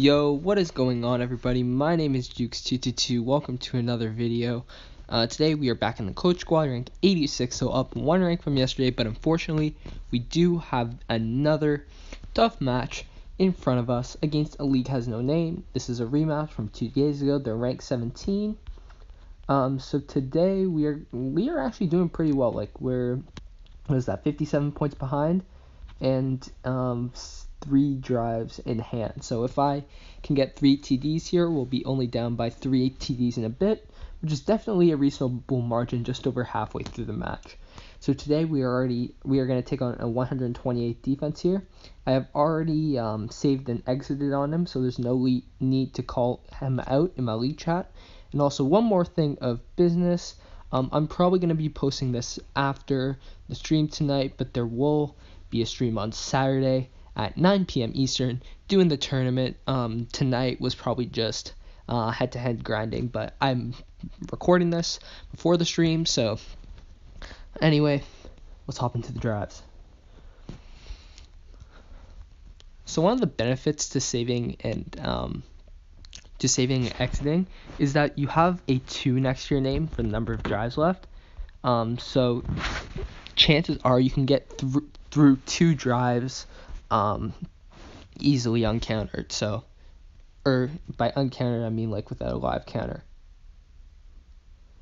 Yo, what is going on everybody? My name is Jukes222. Welcome to another video. Uh, today we are back in the coach squad, rank 86, so up one rank from yesterday, but unfortunately we do have another tough match in front of us against a league has no name. This is a rematch from two days ago. They're ranked 17. Um, so today we are we are actually doing pretty well. Like we're what is that 57 points behind, and um, three drives in hand. So if I can get three TDs here, we'll be only down by three TDs in a bit, which is definitely a reasonable margin just over halfway through the match. So today we are already we are going to take on a 128 defense here. I have already um, saved and exited on him, so there's no need to call him out in my league chat. And also one more thing of business. Um, I'm probably going to be posting this after the stream tonight, but there will be a stream on Saturday at 9 p.m. Eastern doing the tournament. Um, tonight was probably just head to head grinding, but I'm recording this before the stream, so anyway, let's hop into the drives. So one of the benefits to saving and um, to saving and exiting is that you have a two next to your name for the number of drives left. Um, so chances are you can get through through two drives um, easily uncountered. So, or by uncountered, I mean like without a live counter.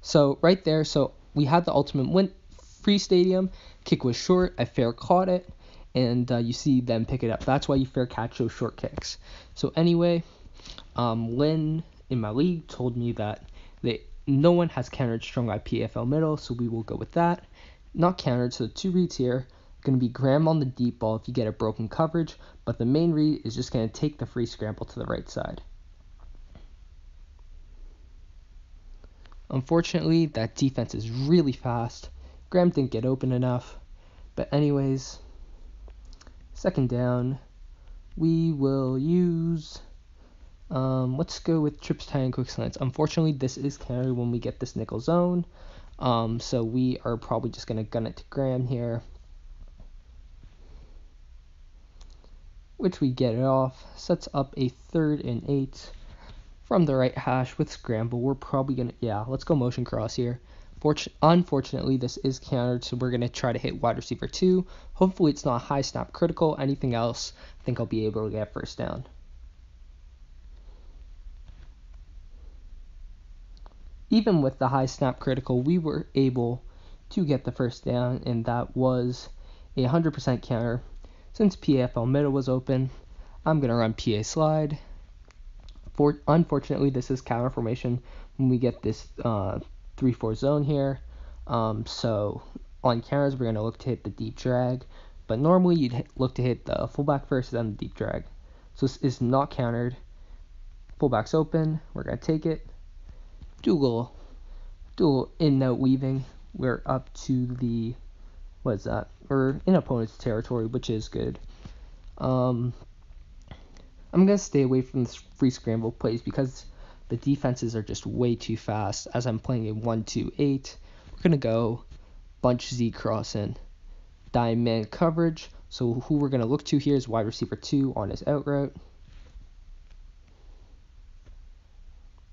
So right there, so we had the ultimate win free stadium. Kick was short. I fair caught it, and uh, you see them pick it up. That's why you fair catch those short kicks. So anyway, um, Lynn in my league told me that they no one has countered strong IPFL PFL middle, so we will go with that. Not countered, so two reads here going to be Graham on the deep ball if you get a broken coverage, but the main read is just going to take the free scramble to the right side. Unfortunately, that defense is really fast. Graham didn't get open enough. But anyways, second down, we will use, um, let's go with trips, tie, and quick slants. Unfortunately, this is countered when we get this nickel zone. Um, so we are probably just going to gun it to Graham here. Which we get it off, sets up a third and eight from the right hash with scramble. We're probably going to, yeah, let's go motion cross here. Fortun- unfortunately, this is countered, so we're going to try to hit wide receiver two. Hopefully, it's not high snap critical. Anything else, I think I'll be able to get first down. Even with the high snap critical, we were able to get the first down, and that was a 100% counter since PFL middle was open, I'm going to run PA slide. For, unfortunately, this is counter formation when we get this 3-4 uh, zone here. Um, so on counters, we're going to look to hit the deep drag. But normally, you'd look to hit the fullback first, then the deep drag. So this is not countered. Fullback's open. We're going to take it. Do a little, do a little in-note weaving. We're up to the what is that? Or in opponent's territory, which is good. Um, I'm gonna stay away from this free scramble plays because the defenses are just way too fast. As I'm playing a one-two-eight, we're gonna go bunch Z crossing, diamond coverage. So who we're gonna look to here is wide receiver two on his out route.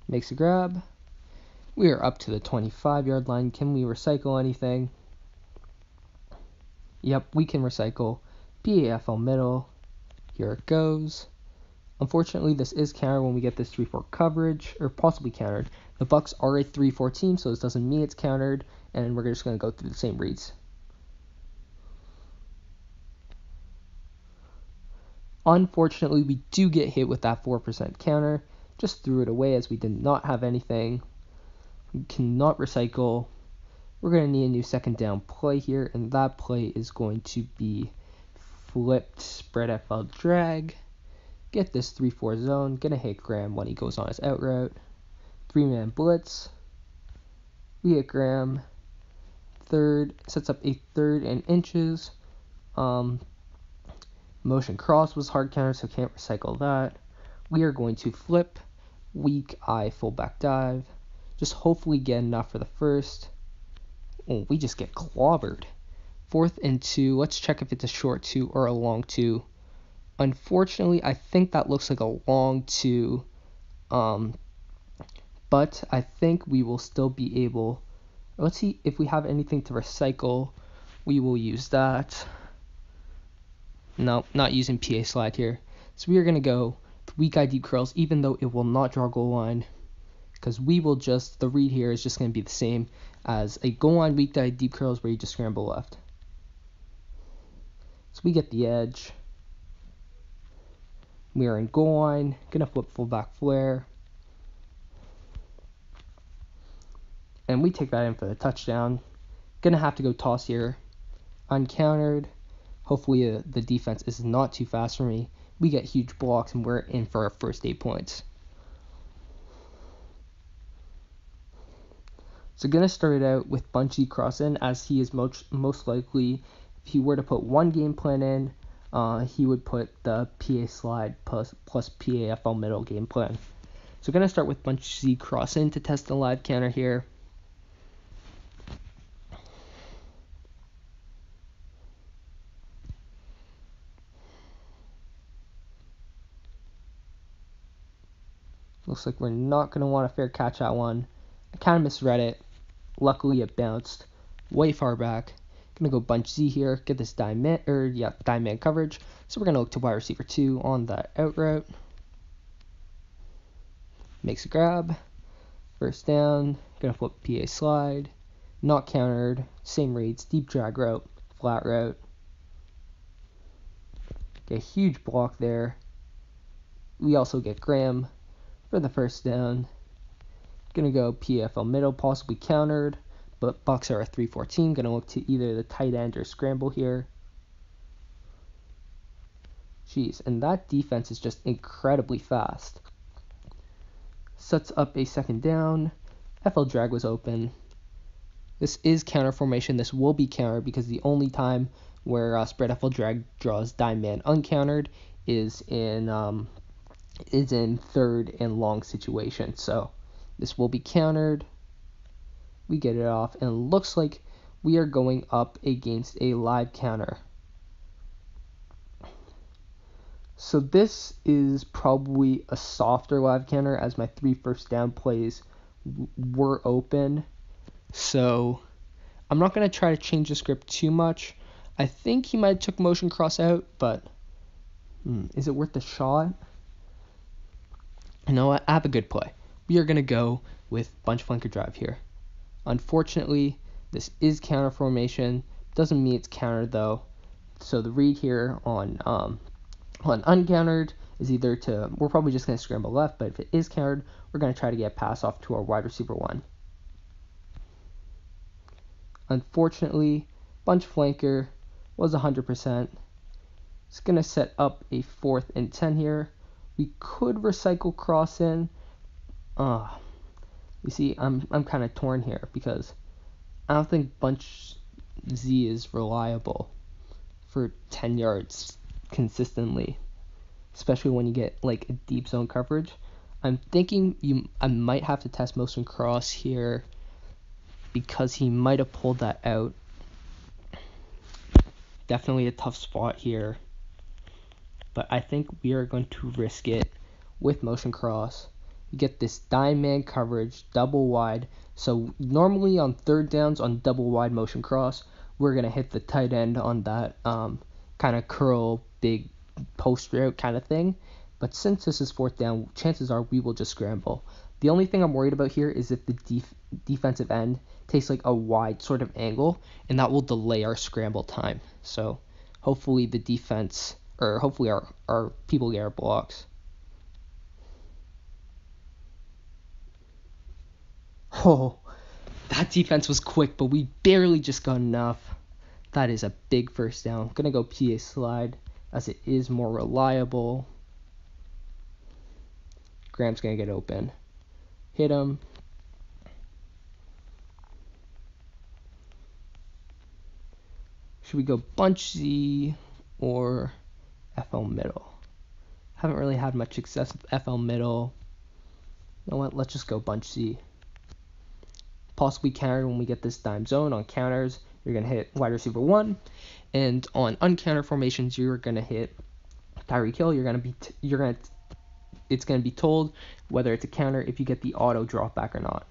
Makes a grab. We are up to the 25 yard line. Can we recycle anything? Yep, we can recycle. PAFL middle. Here it goes. Unfortunately, this is countered when we get this 3-4 coverage, or possibly countered. The Bucks are a 3-4 team, so this doesn't mean it's countered, and we're just going to go through the same reads. Unfortunately, we do get hit with that 4% counter. Just threw it away as we did not have anything. We cannot recycle we're going to need a new second down play here, and that play is going to be flipped spread FL drag. Get this 3-4 zone, gonna hit Graham when he goes on his out route. Three-man blitz. We hit Graham. Third, sets up a third and inches. Um, motion cross was hard counter, so can't recycle that. We are going to flip weak I fullback dive. Just hopefully get enough for the first. Oh, we just get clobbered. Fourth and two. Let's check if it's a short two or a long two. Unfortunately, I think that looks like a long two. Um, but I think we will still be able. Let's see if we have anything to recycle. We will use that. No, not using PA slide here. So we are going to go weak ID curls, even though it will not draw goal line. Because we will just, the read here is just going to be the same as a goal line weak deep curls where you just scramble left. So we get the edge. We are in goal line, gonna flip fullback flare. And we take that in for the touchdown. Gonna have to go toss here. Uncountered. Hopefully uh, the defense is not too fast for me. We get huge blocks and we're in for our first eight points. So gonna start it out with Bunch Z Crossing as he is most most likely if he were to put one game plan in, uh, he would put the PA slide plus plus PAFL middle game plan. So gonna start with Bunch Z Crossing to test the live counter here. Looks like we're not going to want a fair catch that one. I kind of misread it. Luckily, it bounced way far back. Gonna go bunch Z here, get this diamond or yeah, diamond coverage. So we're gonna look to wide receiver two on that out route. Makes a grab. First down, gonna flip PA slide. Not countered. Same reads, deep drag route, flat route. Get a huge block there. We also get Graham for the first down. Gonna go PFL middle, possibly countered, but Bucks are a 314. Gonna look to either the tight end or scramble here. Jeez, and that defense is just incredibly fast. Sets up a second down. FL drag was open. This is counter formation. This will be counter because the only time where uh, spread FL drag draws dime man uncountered is in um, is in third and long situation. So this will be countered. We get it off, and it looks like we are going up against a live counter. So this is probably a softer live counter as my three first down plays were open. So I'm not going to try to change the script too much. I think he might have took motion cross out, but hmm, is it worth the shot? You know what? I have a good play. We are going to go with bunch flanker drive here. Unfortunately, this is counter formation. Doesn't mean it's countered though. So the read here on um, on uncountered is either to we're probably just going to scramble left, but if it is countered, we're going to try to get a pass off to our wide receiver one. Unfortunately, bunch flanker was 100%. It's going to set up a fourth and 10 here. We could recycle cross in. Uh, you see, I'm I'm kind of torn here because I don't think bunch Z is reliable for 10 yards consistently, especially when you get like a deep zone coverage. I'm thinking you I might have to test motion cross here because he might have pulled that out. Definitely a tough spot here but I think we are going to risk it with motion cross. We get this dime man coverage, double wide. So normally on third downs on double wide motion cross, we're gonna hit the tight end on that um, kind of curl big post route kind of thing. But since this is fourth down, chances are we will just scramble. The only thing I'm worried about here is if the def- defensive end takes like a wide sort of angle, and that will delay our scramble time. So hopefully the defense or hopefully our, our people get our blocks. Oh, that defense was quick, but we barely just got enough. That is a big first down. Gonna go PA slide as it is more reliable. Graham's gonna get open. Hit him. Should we go bunch Z or FL middle. Haven't really had much success with FL middle. You know what? Let's just go bunch Z. Possibly counter when we get this dime zone. On counters, you're going to hit wide receiver 1. And on uncounter formations, you're going to hit Tyreek Hill, you're gonna be t- you're gonna it's gonna be told whether it's a counter if you get the auto drop back or not.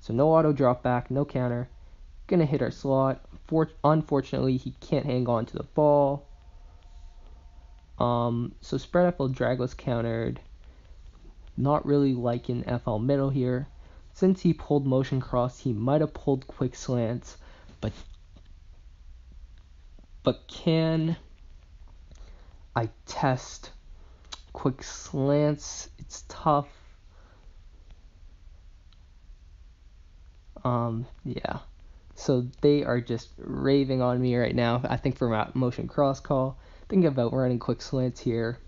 So no auto drop back, no counter. Gonna hit our slot. For- unfortunately, he can't hang on to the ball. Um, so spread FL was countered. Not really liking FL middle here. Since he pulled motion cross, he might have pulled quick slants, but but can I test quick slants? It's tough. Um, yeah. So they are just raving on me right now. I think for my motion cross call. Think about running quick slants here.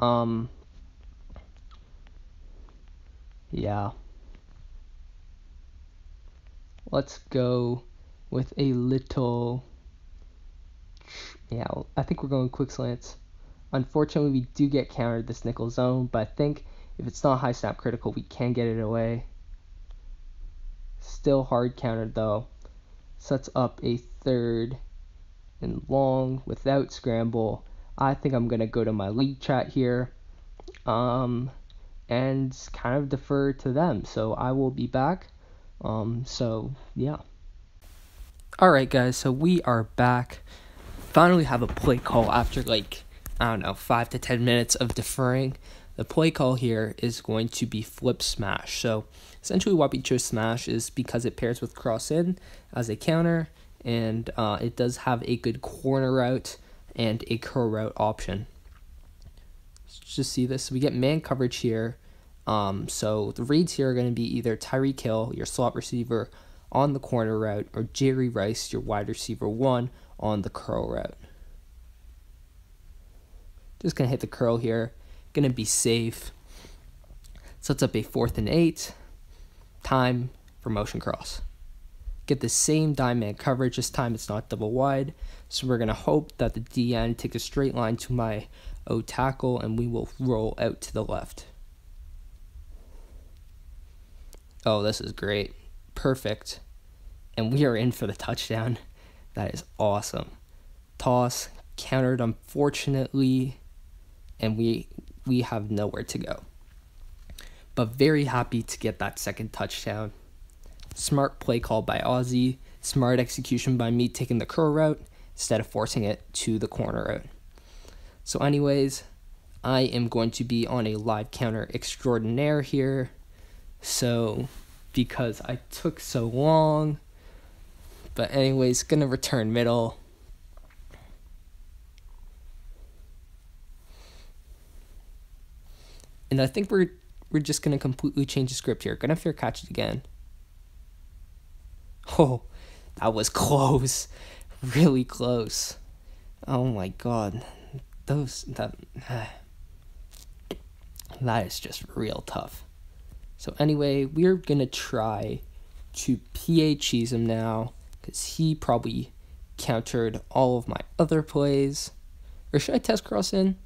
Um, yeah. Let's go with a little. Yeah, I think we're going quick slants. Unfortunately, we do get countered this nickel zone, but I think if it's not high snap critical, we can get it away. Still hard countered though. Sets up a third and long without scramble. I think I'm gonna go to my league chat here, um, and kind of defer to them. So I will be back. Um, so yeah. All right, guys. So we are back. Finally have a play call after like I don't know five to ten minutes of deferring. The play call here is going to be flip smash. So essentially, why we chose smash is because it pairs with cross in as a counter, and uh, it does have a good corner route and a curl route option. Let's just see this. We get man coverage here. Um, so the reads here are going to be either Tyreek Hill, your slot receiver, on the corner route, or Jerry Rice, your wide receiver one, on the curl route. Just going to hit the curl here. Going to be safe. Sets up a fourth and eight. Time for motion cross. Get the same dime coverage. This time it's not double wide. So we're going to hope that the DN takes a straight line to my O tackle and we will roll out to the left. Oh, this is great. Perfect. And we are in for the touchdown. That is awesome. Toss countered unfortunately and we we have nowhere to go. But very happy to get that second touchdown. Smart play call by Ozzie, smart execution by me taking the curl route instead of forcing it to the corner route. So anyways, I am going to be on a live counter extraordinaire here. So because I took so long, but anyways, gonna return middle. And I think we're we're just gonna completely change the script here. Gonna fair catch it again. Oh, that was close. Really close. Oh my god. Those that that is just real tough. So anyway, we're gonna try to PA cheese him now because he probably countered all of my other plays. Or should I test cross in?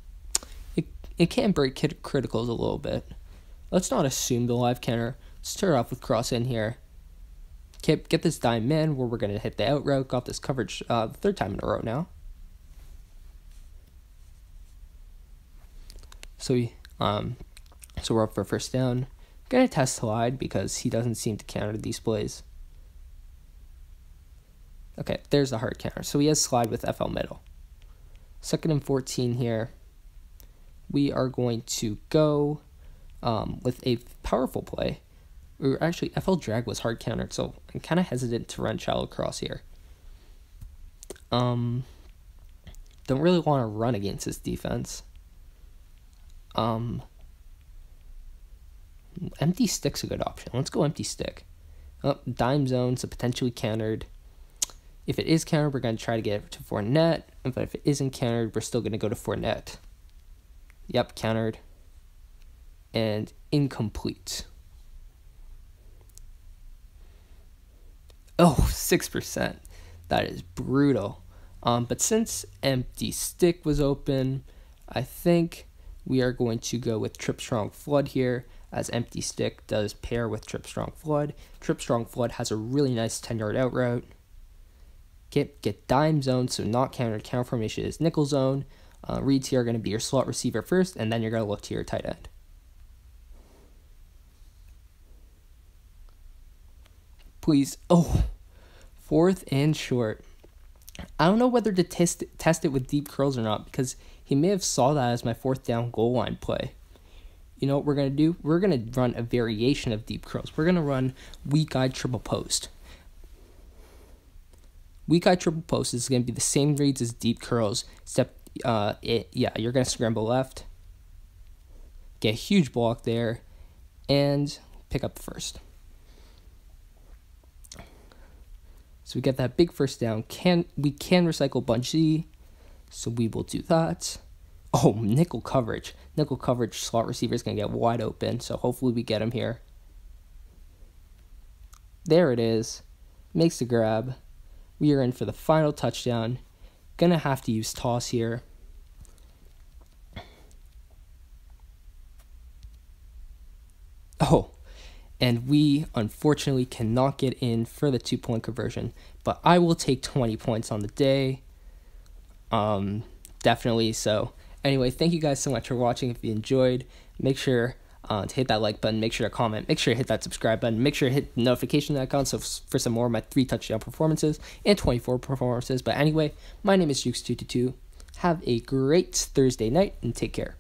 It it can break criticals a little bit. Let's not assume the live counter. Let's start off with cross in here. Get, get this dime in where we're going to hit the out route. Got this coverage uh, the third time in a row now. So we, um, so we're up for first down. Gonna test slide because he doesn't seem to counter these plays. Okay, there's the hard counter. So he has slide with FL middle. Second and 14 here. We are going to go um, with a powerful play. Or actually, FL drag was hard countered, so I'm kind of hesitant to run shallow cross here. Um, don't really want to run against this defense. Um, empty stick's a good option. Let's go empty stick. Oh, dime zone, so potentially countered. If it is countered, we're going to try to get it to Fournette. But if it isn't countered, we're still going to go to Fournette. Yep, countered. And incomplete. Oh, 6%. That is brutal. Um, but since empty stick was open, I think we are going to go with Trip Strong Flood here, as empty stick does pair with Trip Strong Flood. Trip Strong Flood has a really nice 10 yard out route. get get dime zone, so not counter. Counter formation is nickel zone. Uh, reads here are going to be your slot receiver first, and then you're going to look to your tight end. Please. Oh, fourth and short. I don't know whether to test test it with deep curls or not because he may have saw that as my fourth down goal line play. You know what we're gonna do? We're gonna run a variation of deep curls. We're gonna run weak I triple post. Weak I triple post is gonna be the same reads as deep curls, except uh, it yeah you're gonna scramble left, get a huge block there, and pick up first. So we get that big first down. Can we can recycle bunch Z, so we will do that. Oh, nickel coverage. Nickel coverage slot receiver is gonna get wide open, so hopefully we get him here. There it is. Makes the grab. We are in for the final touchdown. Gonna have to use toss here. Oh, and we unfortunately cannot get in for the two point conversion. But I will take 20 points on the day. Um, definitely. So, anyway, thank you guys so much for watching. If you enjoyed, make sure uh, to hit that like button, make sure to comment, make sure to hit that subscribe button, make sure to hit the notification icon so for some more of my three touchdown performances and 24 performances. But anyway, my name is Jukes222. Have a great Thursday night and take care.